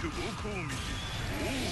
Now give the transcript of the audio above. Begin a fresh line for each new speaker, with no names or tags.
くこを見て王を